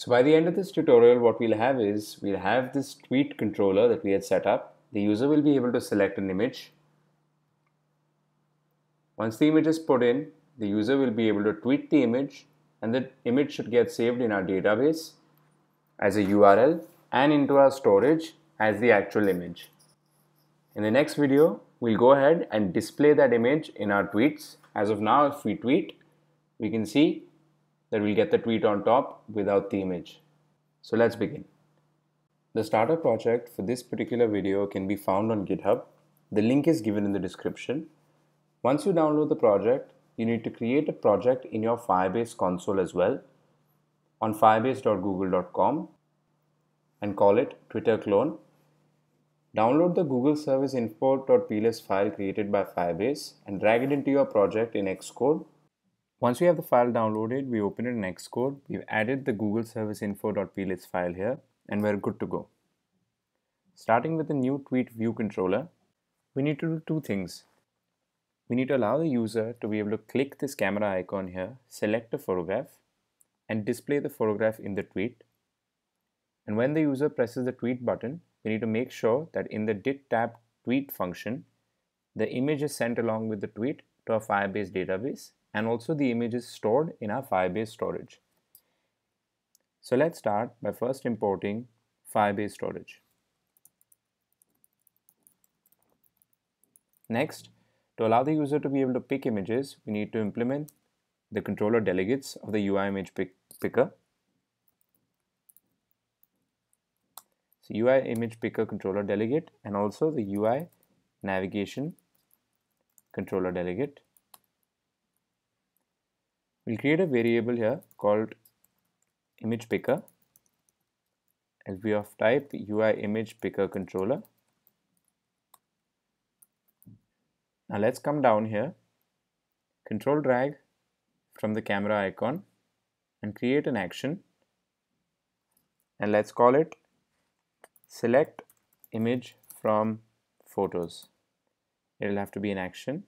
So by the end of this tutorial, what we'll have is we'll have this tweet controller that we had set up. The user will be able to select an image. Once the image is put in, the user will be able to tweet the image and the image should get saved in our database as a URL and into our storage as the actual image. In the next video, we'll go ahead and display that image in our tweets. As of now, if we tweet, we can see that we'll get the tweet on top without the image. So let's begin. The starter project for this particular video can be found on GitHub. The link is given in the description. Once you download the project, you need to create a project in your Firebase console as well on firebase.google.com and call it Twitter clone. Download the Google Service info.plist file created by Firebase and drag it into your project in Xcode once we have the file downloaded, we open it in Xcode. We've added the Google Service info.plist file here and we're good to go. Starting with the new tweet view controller, we need to do two things. We need to allow the user to be able to click this camera icon here, select a photograph and display the photograph in the tweet. And when the user presses the tweet button, we need to make sure that in the did tap tweet function, the image is sent along with the tweet to a Firebase database and also the image is stored in our Firebase storage. So let's start by first importing Firebase storage. Next, to allow the user to be able to pick images, we need to implement the controller delegates of the UI image pick picker. So UI image picker controller delegate and also the UI navigation controller delegate we'll create a variable here called image picker and we of type UI image picker controller. Now let's come down here, control drag from the camera icon and create an action and let's call it select image from photos. It'll have to be an action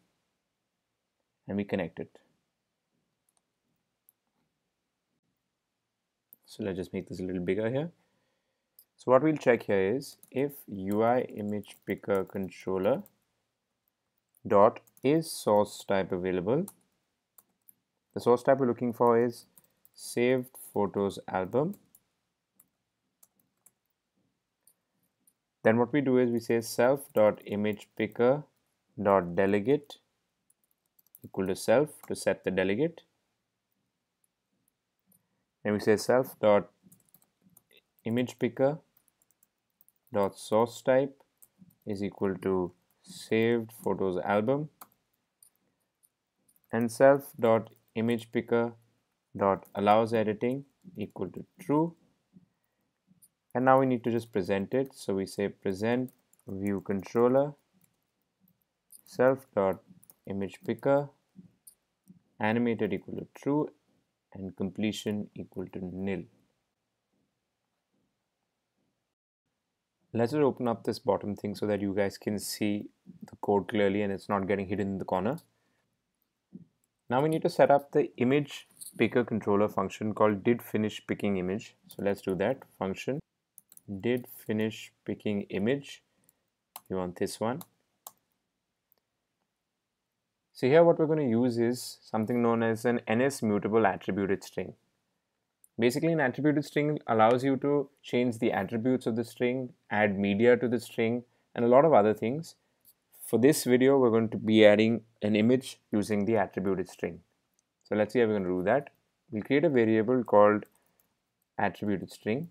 and we connect it. So let's just make this a little bigger here. So what we'll check here is if UI image picker controller dot is source type available. The source type we're looking for is saved photos album. Then what we do is we say self dot image picker dot delegate equal to self to set the delegate and we say self dot image picker dot source type is equal to saved photos album. And self dot image picker dot allows editing equal to true. And now we need to just present it. So we say present view controller self dot image picker animated equal to true and completion equal to nil. Let's just open up this bottom thing so that you guys can see the code clearly and it's not getting hidden in the corner. Now we need to set up the image picker controller function called did finish picking image. So let's do that function did finish picking image. You want this one so here what we're going to use is something known as an NS mutable attributed string. Basically an attributed string allows you to change the attributes of the string, add media to the string and a lot of other things. For this video we're going to be adding an image using the attributed string. So let's see how we're going to do that. We'll create a variable called attributed string.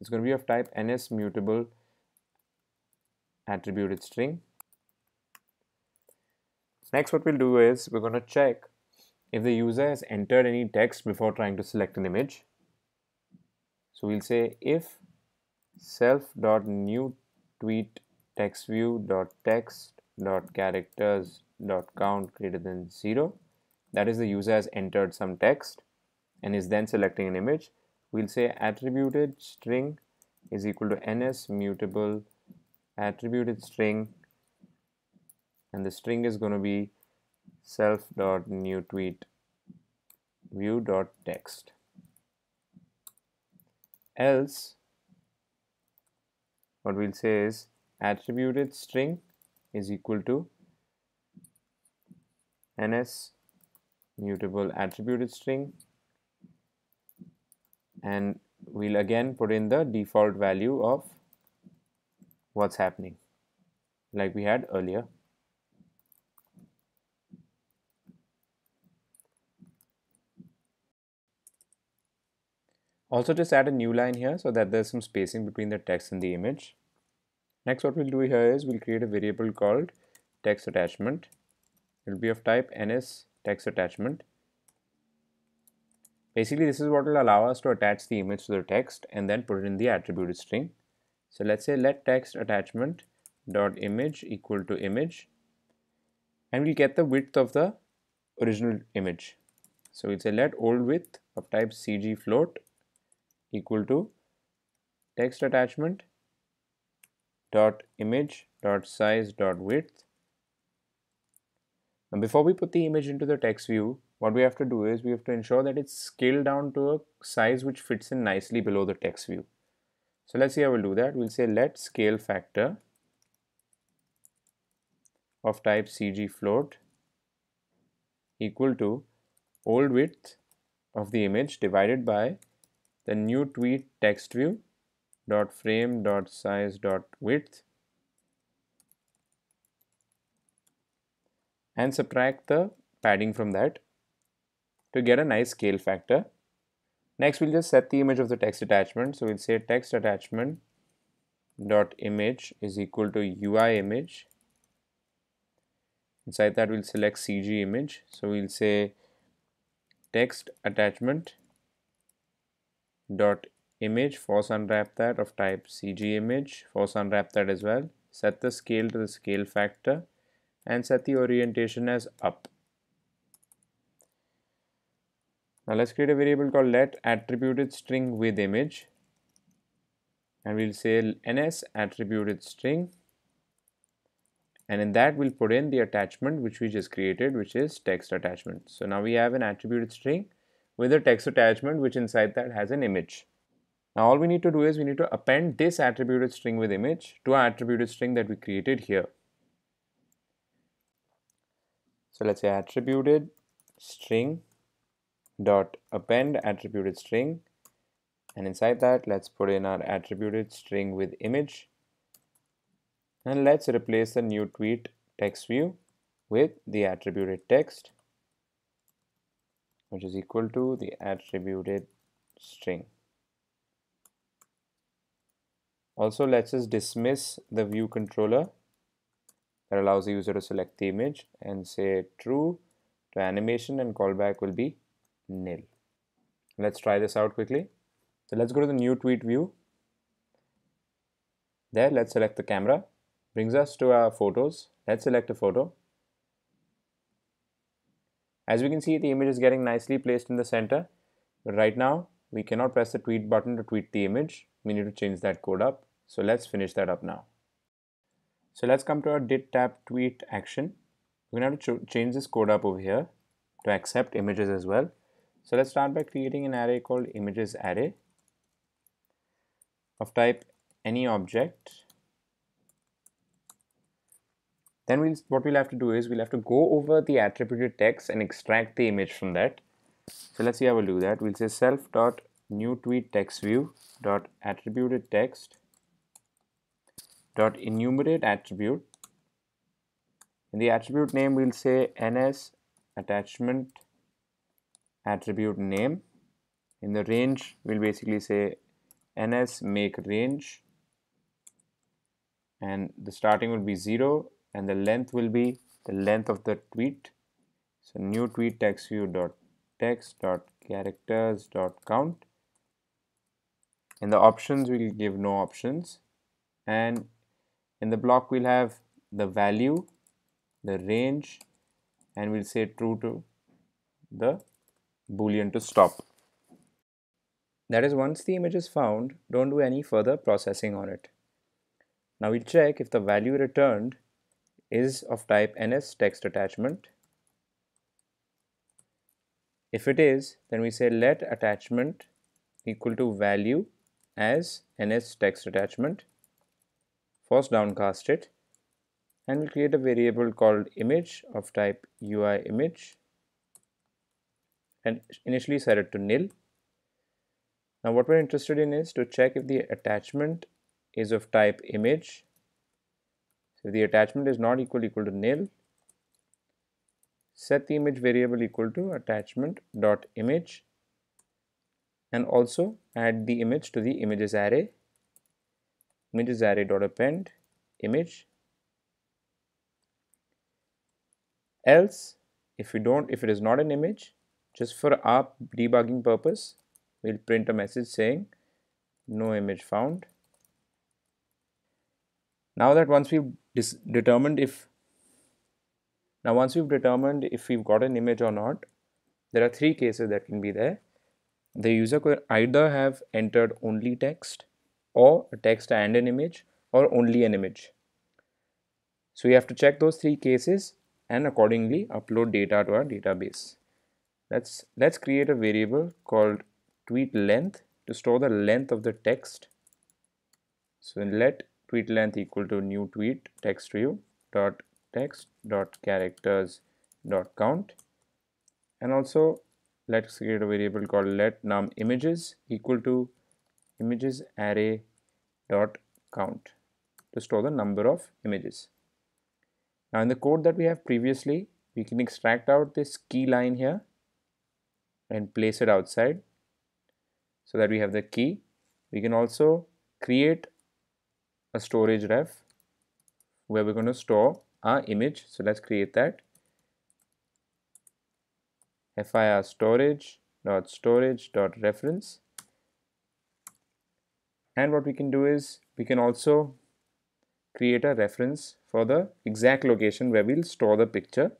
It's going to be of type NS mutable attributed string Next what we'll do is we're going to check if the user has entered any text before trying to select an image. So we'll say if self dot new tweet text view dot text dot characters dot count greater than zero that is the user has entered some text and is then selecting an image we'll say attributed string is equal to ns mutable attributed string and the string is going to be self dot new tweet view dot text else what we'll say is attributed string is equal to ns mutable attributed string. And we'll again put in the default value of what's happening like we had earlier Also just add a new line here so that there's some spacing between the text and the image. Next what we'll do here is we'll create a variable called text attachment. It will be of type ns text attachment. Basically this is what will allow us to attach the image to the text and then put it in the attributed string. So let's say let text attachment dot image equal to image and we'll get the width of the original image. So we'll say let old width of type cg float equal to text attachment dot image dot size dot width. And before we put the image into the text view what we have to do is we have to ensure that it's scaled down to a size which fits in nicely below the text view. So let's see how we'll do that. We'll say let scale factor of type cg float equal to old width of the image divided by the new tweet text view dot frame dot size dot width and subtract the padding from that to get a nice scale factor. Next we'll just set the image of the text attachment. So we'll say text attachment dot image is equal to UI image. Inside that we'll select CG image. So we'll say text attachment dot image force unwrap that of type cg image force unwrap that as well. Set the scale to the scale factor and set the orientation as up. Now let's create a variable called let attributed string with image. And we'll say ns attributed string. And in that we'll put in the attachment which we just created which is text attachment. So now we have an attributed string with a text attachment which inside that has an image. Now all we need to do is we need to append this attributed string with image to our attributed string that we created here. So let's say attributed string dot append attributed string and inside that let's put in our attributed string with image and let's replace the new tweet text view with the attributed text which is equal to the attributed string. Also, let's just dismiss the view controller that allows the user to select the image and say true to animation and callback will be nil. Let's try this out quickly. So let's go to the new tweet view. There, let's select the camera. Brings us to our photos. Let's select a photo. As we can see, the image is getting nicely placed in the center. But right now, we cannot press the tweet button to tweet the image. We need to change that code up. So let's finish that up now. So let's come to our did tap tweet action. We're going to have to ch change this code up over here to accept images as well. So let's start by creating an array called images array of type any object then we'll, what we'll have to do is we'll have to go over the attributed text and extract the image from that. So let's see how we'll do that. We'll say self dot new tweet text view dot attributed text dot enumerate attribute. In the attribute name, we'll say ns attachment attribute name. In the range, we'll basically say ns make range and the starting will be 0 and the length will be the length of the tweet. So new tweet text view dot text dot characters dot count. In the options we'll give no options. And in the block we'll have the value the range and we'll say true to the boolean to stop. That is once the image is found don't do any further processing on it. Now we'll check if the value returned is of type ns text attachment. If it is, then we say let attachment equal to value as ns text attachment first downcast it and we'll create a variable called image of type UI image and initially set it to nil. Now what we're interested in is to check if the attachment is of type image. So if the attachment is not equal equal to nil, set the image variable equal to attachment dot image and also add the image to the images array. Images array dot append image. Else if we don't if it is not an image just for our debugging purpose we'll print a message saying no image found now that once we've determined if now once we've determined if we've got an image or not there are three cases that can be there the user could either have entered only text or a text and an image or only an image so we have to check those three cases and accordingly upload data to our database. Let's, let's create a variable called tweet length to store the length of the text. So let tweet length equal to new tweet text view dot text dot characters dot count and also let's create a variable called let num images equal to images array dot count to store the number of images. Now in the code that we have previously, we can extract out this key line here and place it outside so that we have the key. We can also create a storage ref where we're going to store our image. So let's create that. fir storage dot storage dot reference and what we can do is we can also create a reference for the exact location where we'll store the picture.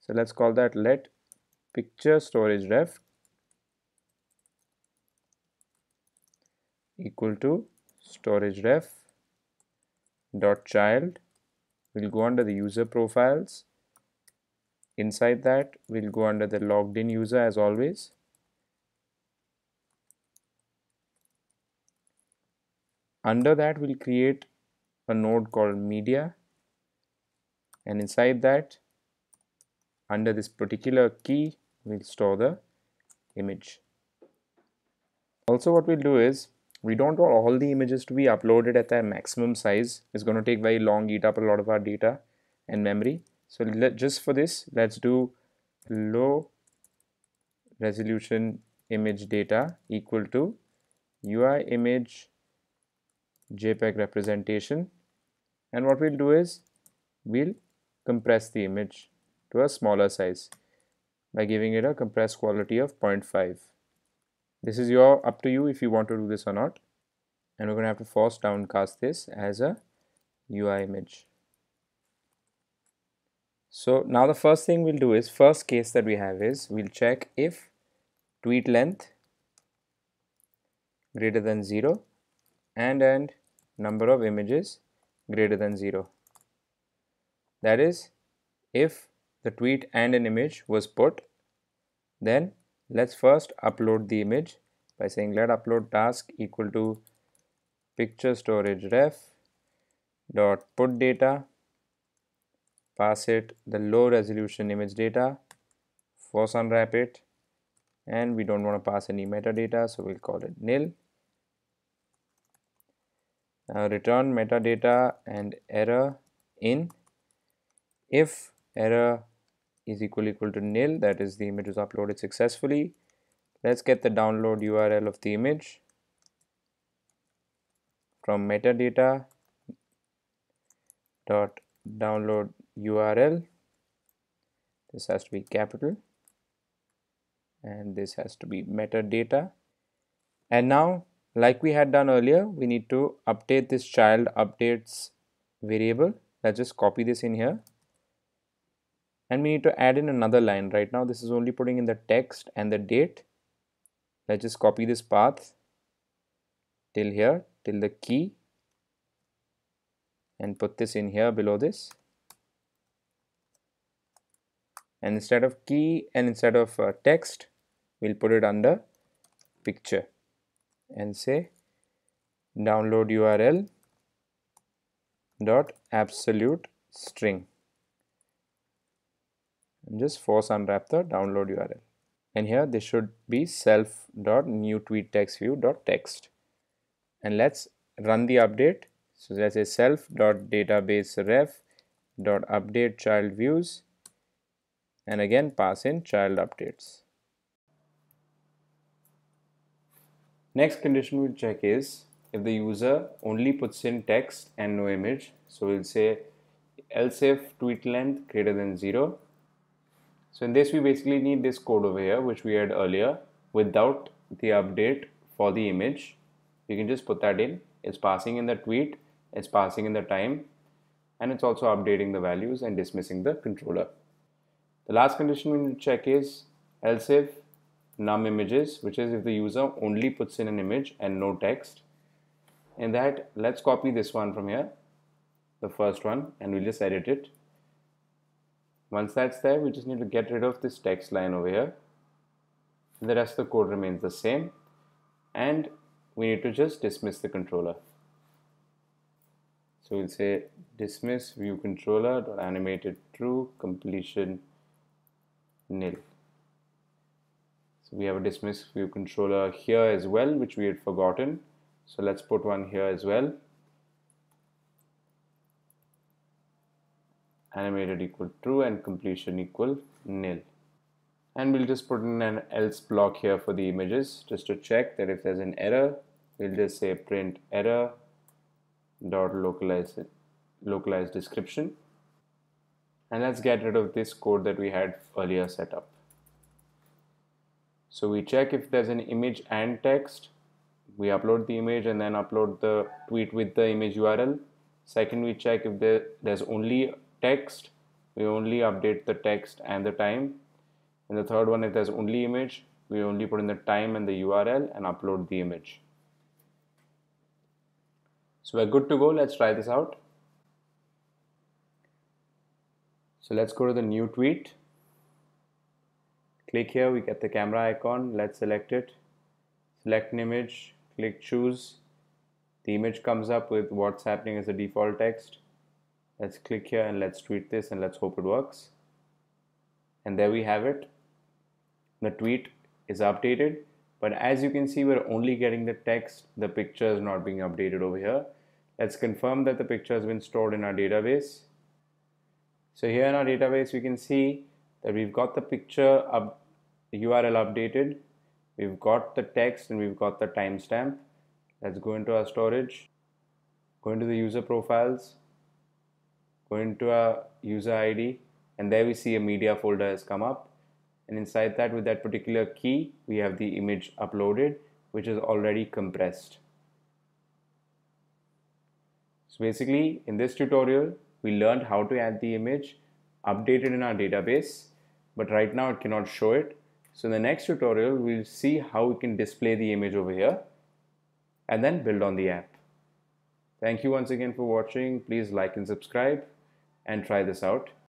So let's call that let picture storage ref equal to storage ref dot child. We'll go under the user profiles. Inside that we'll go under the logged in user as always. Under that we'll create a node called media. And inside that under this particular key we'll store the image. Also what we'll do is we don't want all the images to be uploaded at their maximum size. It's going to take very long eat up a lot of our data and memory. So let just for this let's do low resolution image data equal to UI image JPEG representation. And what we'll do is we'll compress the image to a smaller size by giving it a compressed quality of 0.5 this is your up to you if you want to do this or not and we're going to have to force downcast this as a UI image so now the first thing we'll do is first case that we have is we'll check if tweet length greater than 0 and and number of images greater than 0. That is, if the tweet and an image was put, then let's first upload the image by saying let upload task equal to picture storage ref dot put data pass it the low resolution image data force unwrap it and we don't want to pass any metadata so we'll call it nil. Now return metadata and error in. If error is equal equal to nil that is the image is uploaded successfully. Let's get the download url of the image from metadata dot download url this has to be capital and this has to be metadata. And now like we had done earlier we need to update this child updates variable. Let's just copy this in here and we need to add in another line. Right now this is only putting in the text and the date. Let's just copy this path till here till the key and put this in here below this. And instead of key and instead of uh, text we'll put it under picture and say download URL dot absolute string and just force unwrap the download URL and here this should be self dot new tweet text view dot text and let's run the update. So let's say update child views and again pass in child updates. Next condition we'll check is if the user only puts in text and no image. So we'll say else if tweet length greater than 0 so in this we basically need this code over here which we had earlier without the update for the image. You can just put that in. It's passing in the tweet. It's passing in the time. And it's also updating the values and dismissing the controller. The last condition we need to check is else if num images which is if the user only puts in an image and no text. In that let's copy this one from here the first one and we'll just edit it once that's there we just need to get rid of this text line over here. The rest of the code remains the same. And we need to just dismiss the controller. So we'll say dismiss view controller animated true completion nil. So we have a dismiss view controller here as well which we had forgotten. So let's put one here as well. Animated equal true and completion equal nil. And we'll just put in an else block here for the images just to check that if there's an error, we'll just say print error dot localize localized description. And let's get rid of this code that we had earlier set up. So we check if there's an image and text we upload the image and then upload the tweet with the image URL. Second, we check if there, there's only text, we only update the text and the time. And the third one, if there's only image, we only put in the time and the URL and upload the image. So we're good to go. Let's try this out. So let's go to the new tweet. Click here, we get the camera icon. Let's select it. Select an image, click choose the image comes up with what's happening as a default text let's click here and let's tweet this and let's hope it works. And there we have it. The tweet is updated but as you can see we're only getting the text. The picture is not being updated over here. Let's confirm that the picture has been stored in our database. So here in our database we can see that we've got the picture up URL updated. We've got the text and we've got the timestamp. Let's go into our storage go into the user profiles go into our user ID and there we see a media folder has come up and inside that with that particular key we have the image uploaded which is already compressed so basically in this tutorial we learned how to add the image updated in our database but right now it cannot show it so in the next tutorial, we'll see how we can display the image over here and then build on the app. Thank you once again for watching. Please like and subscribe and try this out.